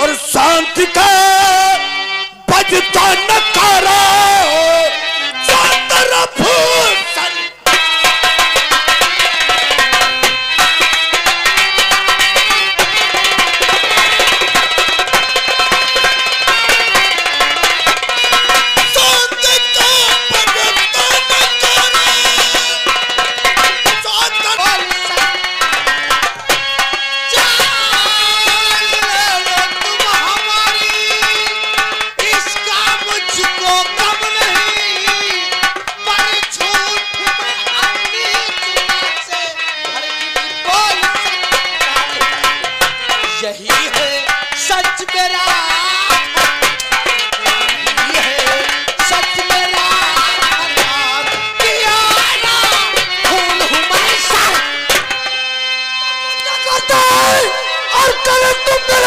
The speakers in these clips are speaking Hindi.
और शांति का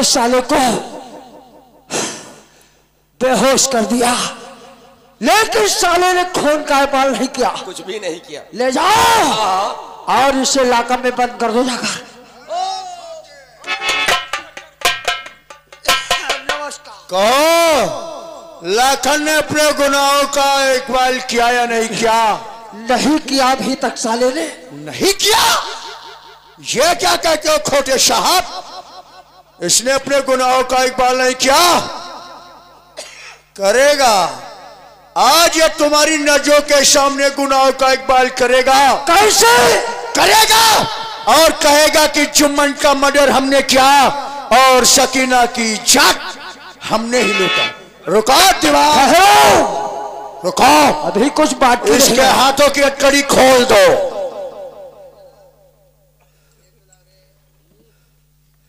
मारते साले को बेहोश कर दिया। लेकिन साले ने खून का इबाल नहीं किया। कुछ भी नहीं किया। ले जाओ और इसे इलाका में बंद कर दो जाकर। कहो लाखन ने अपने गुनाहों का इकबाल किया या नहीं किया? नहीं किया अभी तक साले ने। नहीं किया? ये क्या कहते हो खोटे साहब? इसने अपने गुनाहों का इकबाल नहीं किया। करेगा। आज ये तुम्हारी नज़रों के सामने गुनाहों का इकबाल करेगा। कैसे? करेगा। और कहेगा कि जुम्मन का मर्डर हमने किया और सकीना की जात हमने ही लूटा। रुका दीवार। रुको। अभी कुछ बात इसके हाथों की अटकड़ी खोल दो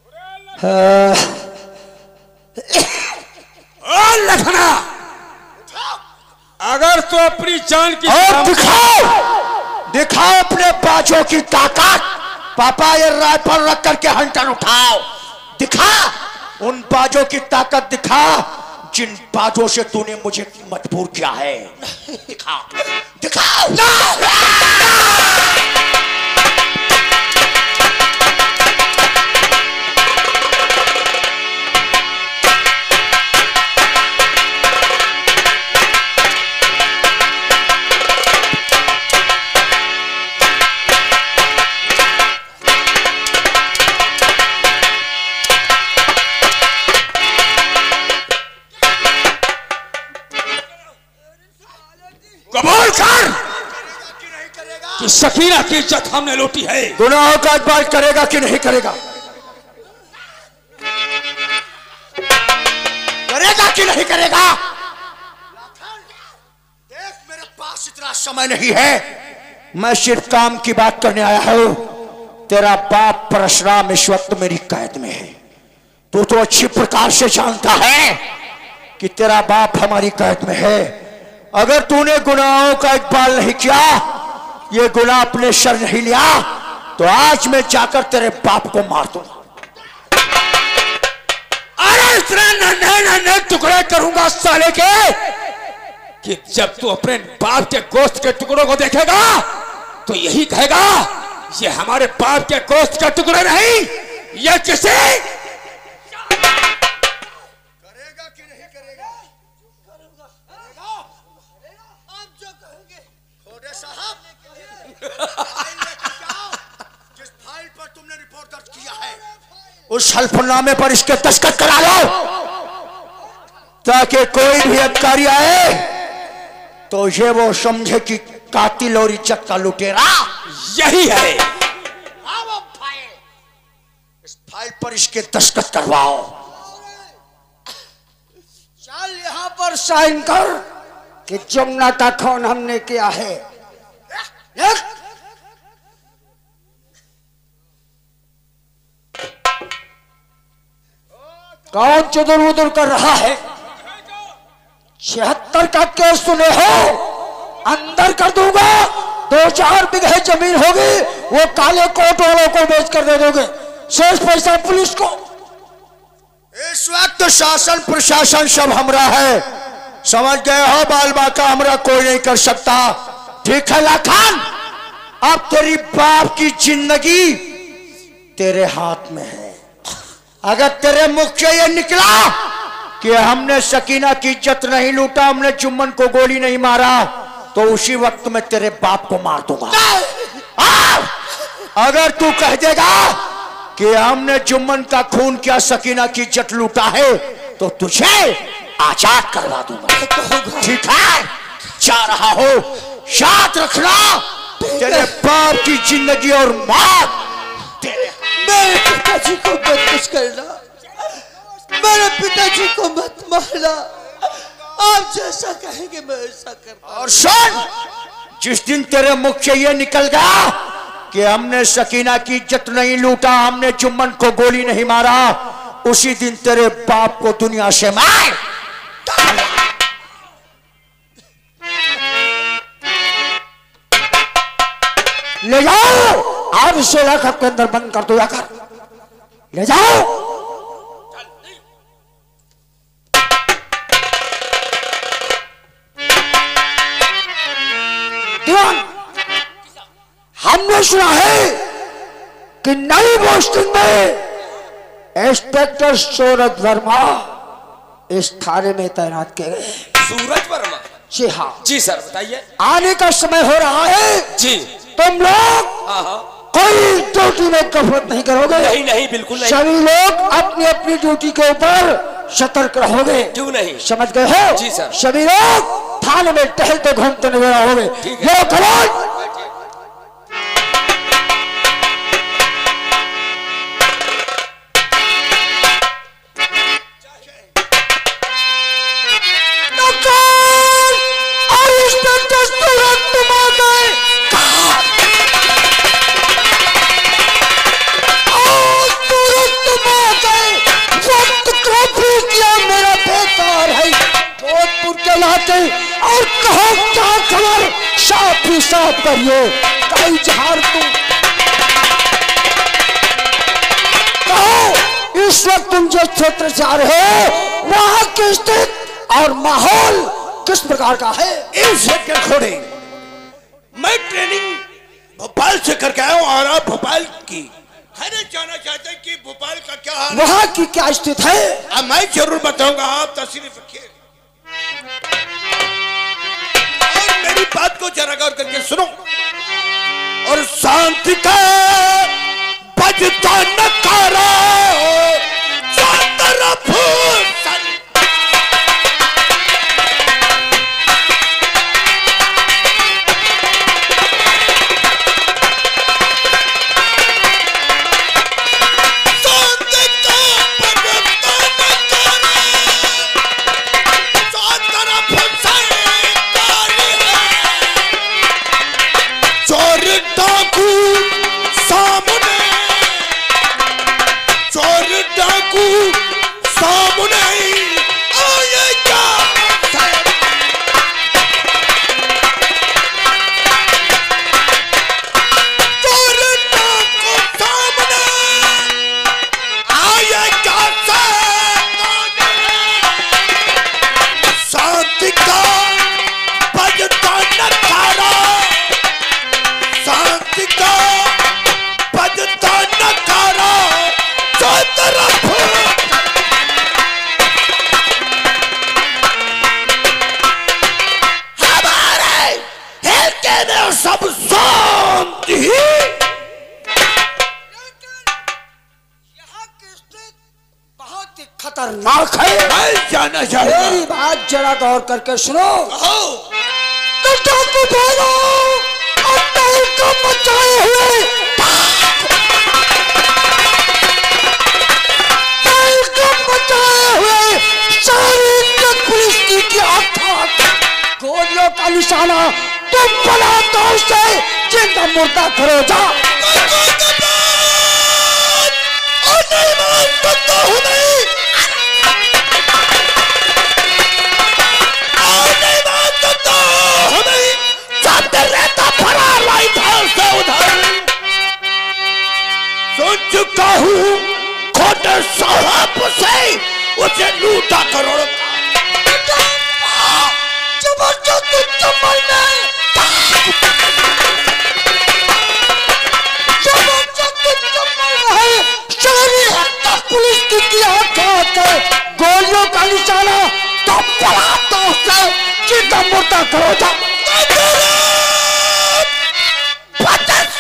और लखना। अगर तो अपनी जान की और दिखाओ। दिखाओ अपने बाजों की ताकत। पापा ये राइफल रख करके हंटर उठाओ। दिखा। उन बाजों की ताकत दिखा। जिन बाजों से तूने मुझे मजबूर किया है। दिखा। दिखाओ। कबूल कर कि सकीना की इज़्ज़त हमने लूटी है। गुनाहों का इकबाल करेगा कि नहीं करेगा? करेगा कि नहीं करेगा? देख, मेरे पास इतना समय नहीं है। मैं सिर्फ़ काम की बात करने आया हूँ। तेरा बाप परशुराम इस वक्त मेरी कैद में है। तू तो अच्छी प्रकार से जानता है कि तेरा बाप हमारी कैद में है। अगर तूने गुनाहों का इकबाल नहीं किया, ये गुनाह अपने सर नहीं लिया तो आज मैं जाकर तेरे बाप को मार दूँगा। अरे इतने नन्हे नन्हे टुकड़े करूँगा साले के, कि जब तू अपने बाप के गोश्त के टुकड़ों को देखेगा तो यही कहेगा, ये हमारे बाप के गोश्त के टुकड़े नहीं, ये किसी तुमने रिपोर्ट दर्ज किया है उस हल्फनामे पर इसके दस्तखत करा लो। ताकि कोई भी अधिकारी आए तो ये वो समझे कि कातिल और इज़्ज़त का लुटेरा यही है। हाँ इस फ़ाइल पर इसके दस्तखत करवाओ। चल यहाँ पर साइन कर कि जमुना का खून हमने किया है। लिख। कौन चुदुर उदुर कर रहा है? छिहत्तर का केस सुने हो? अंदर कर दूँगा। दो चार बिगहे ज़मीन होगी, वो काले कोट वालों को बेच कर दे दोगे। शेष पैसा पुलिस को। इस वक्त शासन प्रशासन सब हमरा है। समझ गए हो बाल बाका हमरा कोई नहीं कर सकता। ठीक है लाखान अब तेरी बाप की ज़िंदगी तेरे हाथ में है। अगर तेरे मुख से ये निकला कि हमने सकीना की इज़्ज़त नहीं लूटा, हमने चुम्बन को गोली नहीं मारा तो उसी वक्त में तेरे बाप को मार दूँगा। अगर तू कह देगा कि हमने जुम्मन का खून क्या, सकीना की इज़्ज़त लूटा है तो तुझे आज़ाद करवा दूँगा। ठीक है? जा रहा हो। याद रखना, तेरे बाप की ज़िंदगी और मौत तेरे मेरे पिताजी को मत कुछ करना मेरे पिताजी को मत मारना। आप जैसा कहेंगे, मैं ऐसा करता और सुन, जिस दिन तेरे मुख से ये निकल गया कि हमने सकीना की इज़्ज़त नहीं लूटा, हमने चुम्बन को गोली नहीं मारा, उसी दिन तेरे बाप को दुनिया से मैं जाओ आप इसे लाख के अंदर बंद कर दो जाकर ले जाओ। दीवान हमने सुना है कि नई पोस्टिंग में इंस्पेक्टर सौरभ वर्मा इस थाने में तैनात किए गए सूरज वर्मा? जी हाँ। जी सर बताइए। आने का समय हो रहा है। जी। तुम लोग हाँ हाँ। कोई ड्यूटी में कफरत नहीं करोगे। नहीं नहीं बिल्कुल नहीं। सभी लोग अपनी अपनी ड्यूटी के ऊपर सतर्क रहोगे। क्यों नहीं? समझ गए हो? जी, सर। सभी लोग थाने में टहलते घूमते नज़र आओगे। ये प्रकार का है। इंस्पेक्टर खोड़े मैं ट्रेनिंग भोपाल से करके आया हूँ और आप भोपाल की अरे जाना चाहते हैं कि भोपाल का क्या हाल वहाँ की क्या स्थिति है? अब मैं ज़रूर बताऊँगा आप तशरीफ़ रखिए। और मेरी बात को जरा गौर करके सुनो। और शांति का बजता नकारा चारों तरफ़ गौर करके सुनो। तो को बचाए हुए। महल को बचाए हुए। सारी इंडियन पुलिस की गोलियों का निशाना तुम बलातो से ज़िंदा मुर्दा करो जा नहीं हूँ जाते रहता फरार लाई इधर से उधर। सुन चुका हूँ खोटे साहब से उसे लूटा करोड़ों पुलिस की। किया गोलियों का निशाना तो पलातो से ज़िंदा मुर्दा करो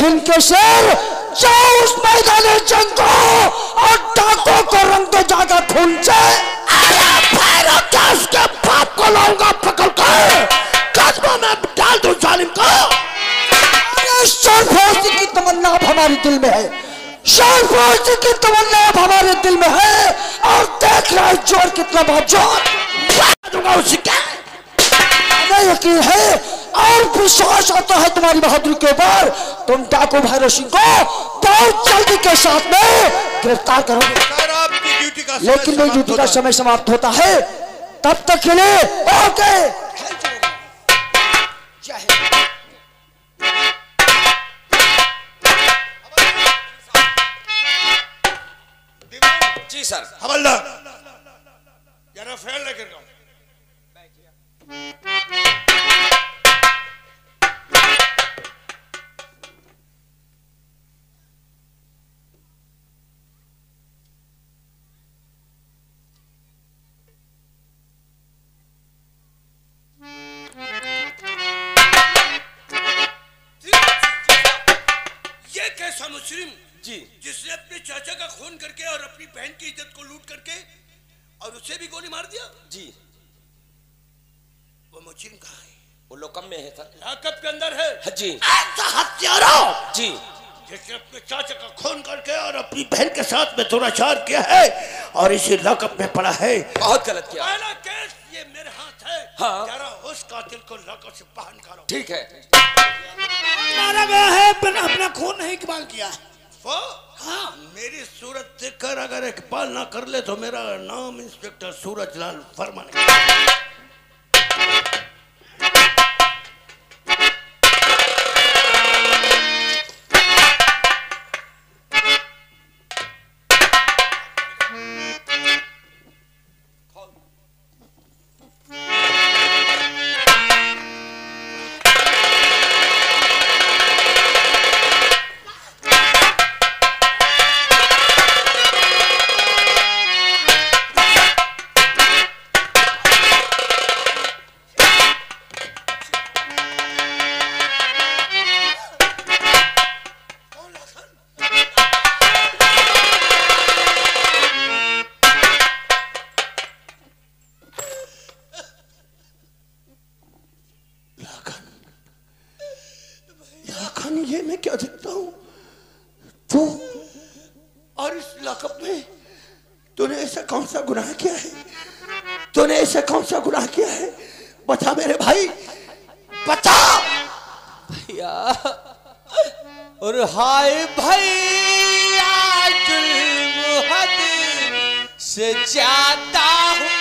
हिंद के शेर, जाओ उस मैदान जंग को और डाकों को रंग दो जाकर खून से। उसके को लाऊँगा पकड़ कर में डाल दूँ जालिम को? की तमन्ना अब हमारे दिल में है। सरफरोशी की तमन्ना अब हमारे दिल में है। और देख रहा है ज़ोर कितना बावजूद मार दूँगा उसके हमें यकीन है और विश्वास आता है तुम्हारी बहादुरी के ऊपर। तुम डाकू भैरव सिंह को बहुत जल्दी के साथ में गिरफ़्तार करोगे। सर आपकी ड्यूटी का लेकिन मेरी ड्यूटी का समय समाप्त होता है। तब तक के लिए ओके। जी सर हवलदार। जरा फैल लेकर जी। जिसने अपने चाचा का खून करके और अपनी बहन की इज़्ज़त को लूट करके और उसे भी गोली मार दिया? जी। वो मुस्लिम कहाँ है? वो लोकम में है सर। लाकअप के अंदर है। हाँ, जी। ऐसा हत्यारा जी। जिसने अपने चाचा का खून करके और अपनी बहन के साथ में दुराचार किया है और इसी लाकअप में पड़ा है। बहुत गलत किया। पहला केस ये मेरे हाथ है। हाँ। जरा उस कातिल को लाकअप से बाहर निकालो। ठीक है। मारा गया है पर अपना खून नहीं इकबाल किया। है वो हाँ मेरी सूरत देखकर अगर इकबाल ना कर ले तो मेरा नाम इंस्पेक्टर सूरज लाल वर्मा बचा मेरे भाई। बचा। भैया। और हाय भैया जुल्म हद से जाता हूँ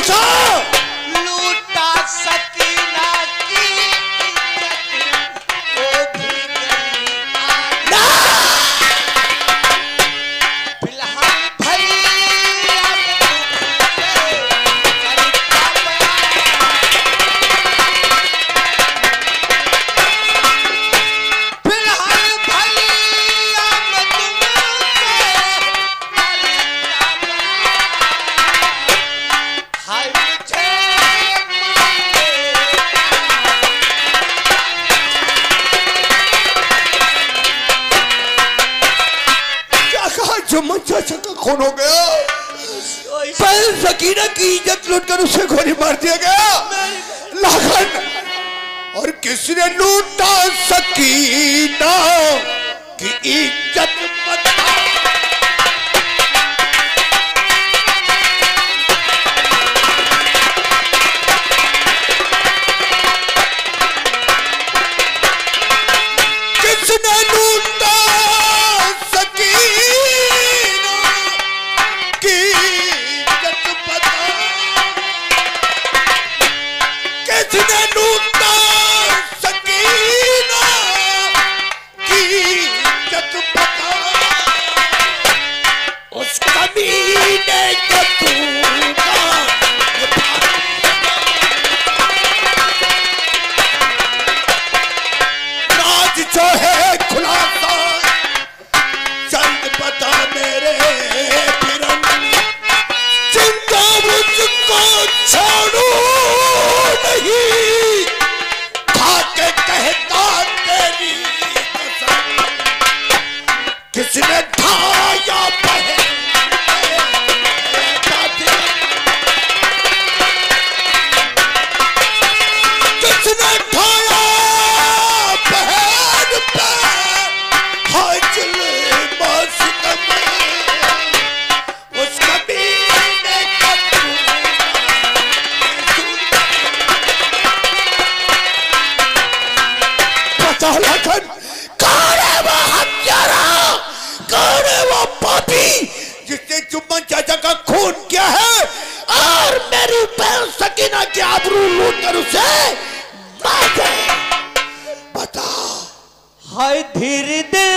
It's all गोली मार दिया गया लागन और किसने लूटा सकी ना कि इज़्ज़त sound भाई धीरे धीरे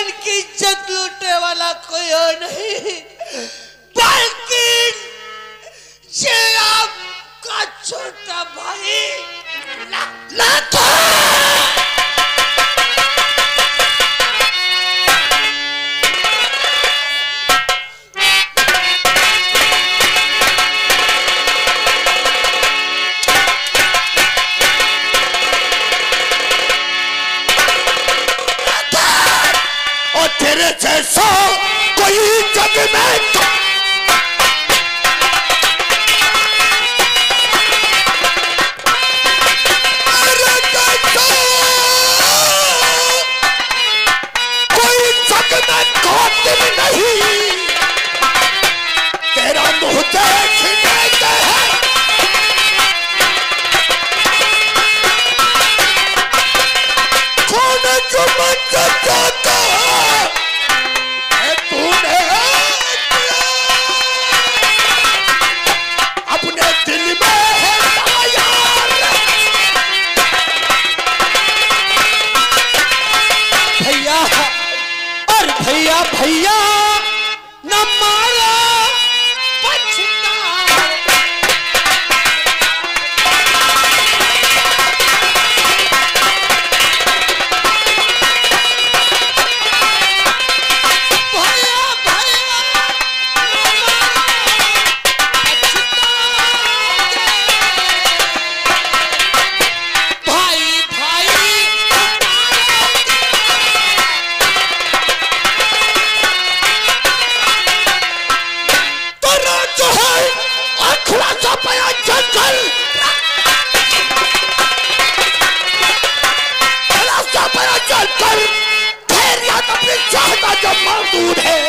की God, कर चला उसका पया जल कर खैरियत अपनी चाहता जो मौजूद है,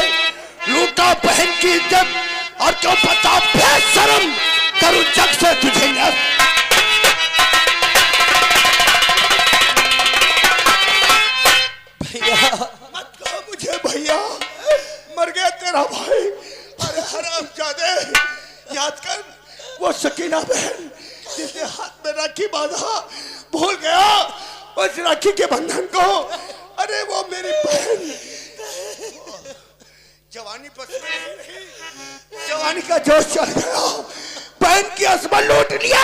लूटा बहन की इज़्ज़त और क्यों बता बेशरम करूँ जग से तुझे न। भैया, मत कहो मुझे, भैया, मर गया तेरा भाई। हराम जादे याद कर, वो सकीना बहन जिसने हाथ में राखी बांधा, भूल गया उस राखी के बंधन को। अरे वो मेरी बहन। जवानी नहीं जवानी का जोश चढ़ गया। बहन की असमत लूट लिया।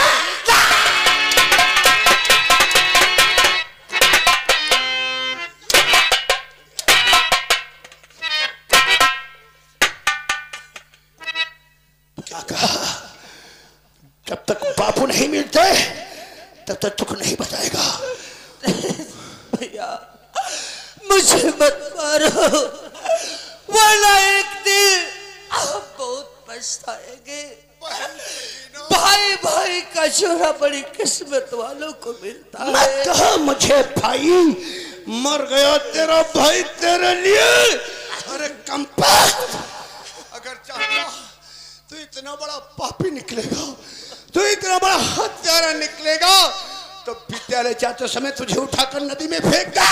तक बापू नहीं मिलते तब तक तुक नहीं बताएगा। भैया मुझे मत मारो वरना एक दिन आप बहुत पछताएँगे। भाई भाई का छोरा बड़ी किस्मत वालों को मिलता मत है। कहा मुझे भाई मर गया तेरा भाई तेरे लिए। अरे कंपास अगर चाहता तो इतना बड़ा पापी निकलेगा। तो इतना बड़ा हत्यारा निकलेगा तो विद्यालय जाते समय तुझे उठाकर नदी में फेंक देगा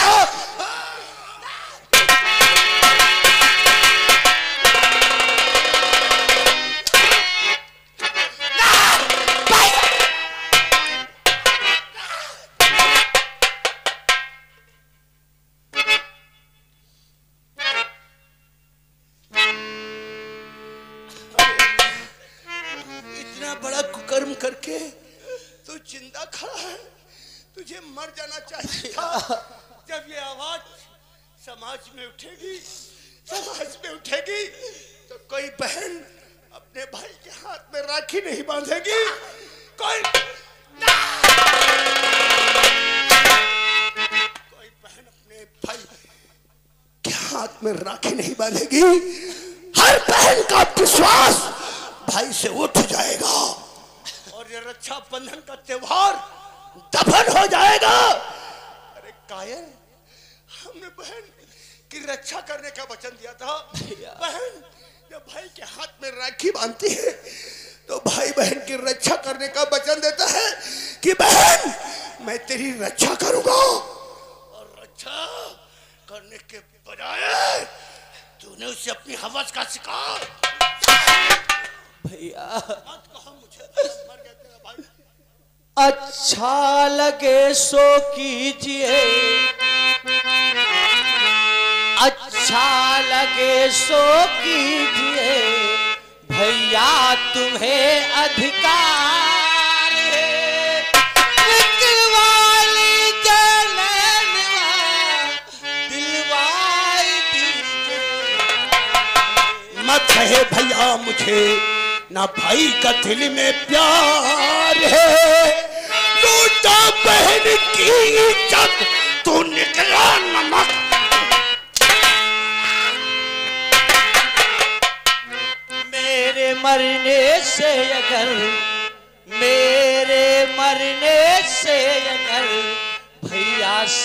Take था। बहन जब भाई के हाथ में राखी बांधती है तो भाई बहन की रक्षा करने का वचन देता है कि बहन मैं तेरी रक्षा करूँगा। और रक्षा करने के बजाय तूने उसे अपनी हवस का शिकार। भैया। मत कहो मुझे मर गया भाई। अच्छा लगे सो कीजिए। अच्छा लगे सो कीजिए, भैया तुम्हें अधिकार है। दिलवाई मत कहे, भैया मुझे ना भाई का दिल में प्यार है। लूटा बहन की इज़्ज़त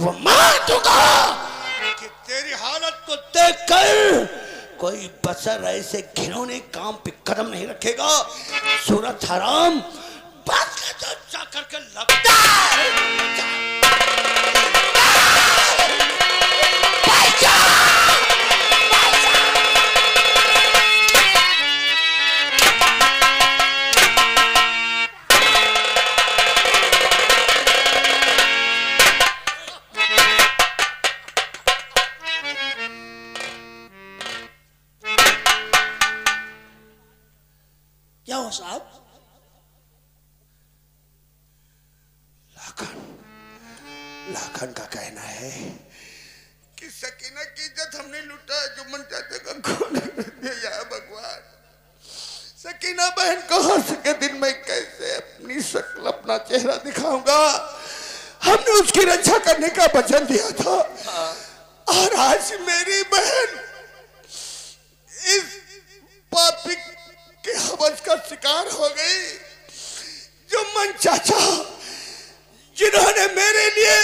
वो मार दूँगा कि तेरी हालत को देख कर कोई बसर ऐसे घिनौने काम पे कदम नहीं रखेगा। सूरत हराम जा करके लगता है। वचन दिया था। और आज मेरी बहन इस पापी के हवस का शिकार हो गई, जो मन चाचा, जिन्होंने मेरे लिए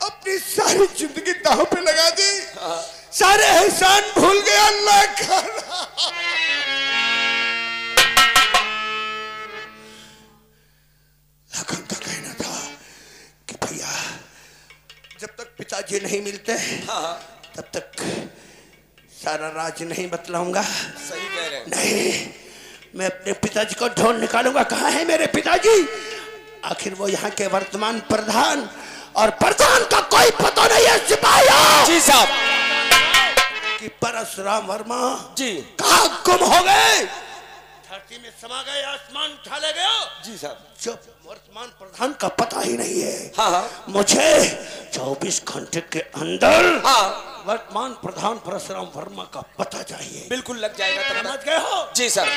अपनी सारी ज़िंदगी दांव पे लगा दी, सारे एहसान भूल गए अल्लाह का पिताजी नहीं मिलते। तब तक सारा राज नहीं बतलाऊँगा। सही कह रहे हैं। नहीं मैं अपने पिताजी को ढूंढ निकालूँगा। कहा है मेरे पिताजी? आखिर वो यहाँ के वर्तमान प्रधान और प्रधान का कोई पता नहीं है सिपाही जी साहब। कि परशुराम वर्मा जी। कहा गुम हो गए? धरती में समा गए आसमान उठा ले गए जी साहब। जब वर्तमान प्रधान का पता ही नहीं है हाँ हाँ। मुझे 24 घंटे के अंदर हाँ। वर्तमान प्रधान परशुराम वर्मा का पता चाहिए। बिल्कुल लग जाएगा समझ गए हो? जी सर।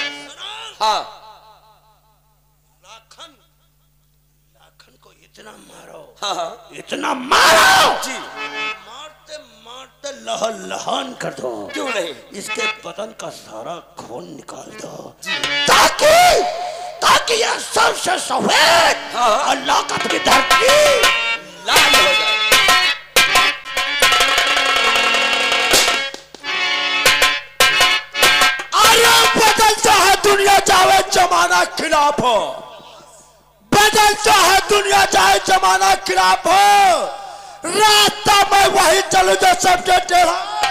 हाँ। लाखन लाखन को इतना मारो। हाँ हाँ। इतना मारो! जी। मारते लहन लहन कर दो। क्यों नहीं? इसके बदन का सारा खून निकाल दो। ताकि ताकि यह सबसे सफ़ेद हाँ। लाकत की धरती लाल हो जाए। बदलता है दुनिया चाहे जमाना खिलाफ हो। बदलता है दुनिया चाहे जमाना खिलाफ हो। रास्ता में वही चलो जो सबके टेढ़ा।